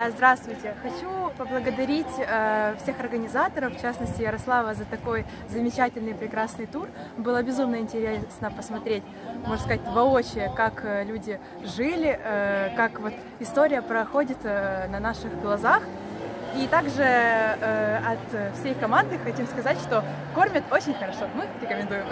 А, здравствуйте! Хочу поблагодарить э, всех организаторов, в частности Ярослава, за такой замечательный прекрасный тур. Было безумно интересно посмотреть, можно сказать, воочию, как э, люди жили, э, как вот история проходит э, на наших глазах. И также э, от всей команды хотим сказать, что кормят очень хорошо. Мы рекомендуем.